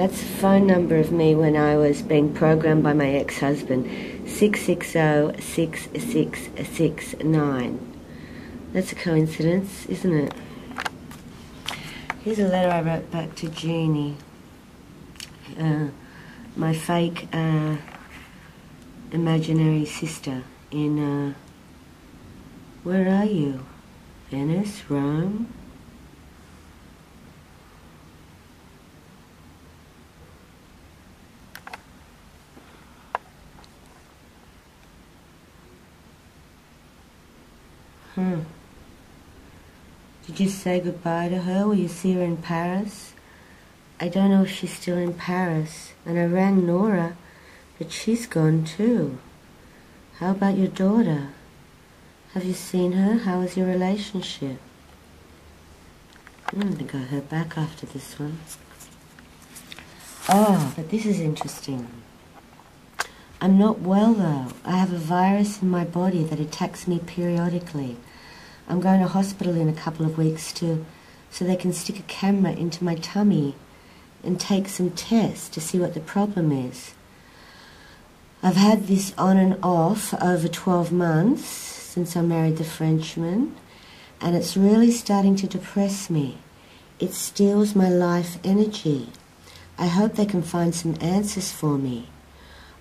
That's the phone number of me when I was being programmed by my ex-husband. 660-6669. That's a coincidence, isn't it? Here's a letter I wrote back to Jeannie. Uh, my fake uh, imaginary sister in, uh, where are you? Venice, Rome? Hmm. Did you say goodbye to her? Will you see her in Paris? I don't know if she's still in Paris. And I rang Nora, but she's gone too. How about your daughter? Have you seen her? How is your relationship? I don't think I heard back after this one. Oh, but this is interesting. I'm not well though. I have a virus in my body that attacks me periodically. I'm going to hospital in a couple of weeks to so they can stick a camera into my tummy and take some tests to see what the problem is. I've had this on and off over 12 months since I married the Frenchman, and it's really starting to depress me. It steals my life energy. I hope they can find some answers for me.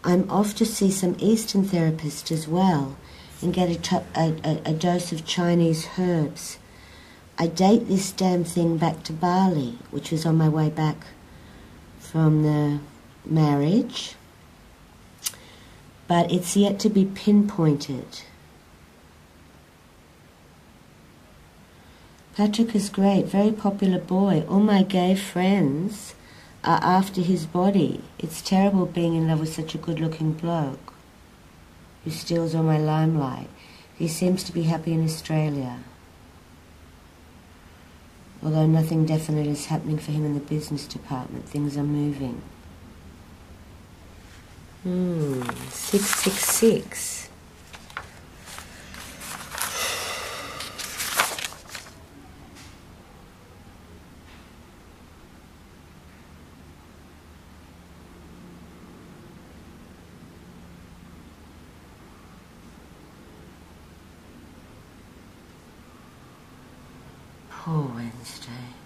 I'm off to see some Eastern therapist as well and get a, dose of Chinese herbs. I date this damn thing back to Bali, which was on my way back from the marriage, but it's yet to be pinpointed. Patrick is great, very popular boy. All my gay friends are after his body. It's terrible being in love with such a good looking bloke who steals all my limelight. He seems to be happy in Australia. Although nothing definite is happening for him in the business department, things are moving. Hmm, 666. Wednesday.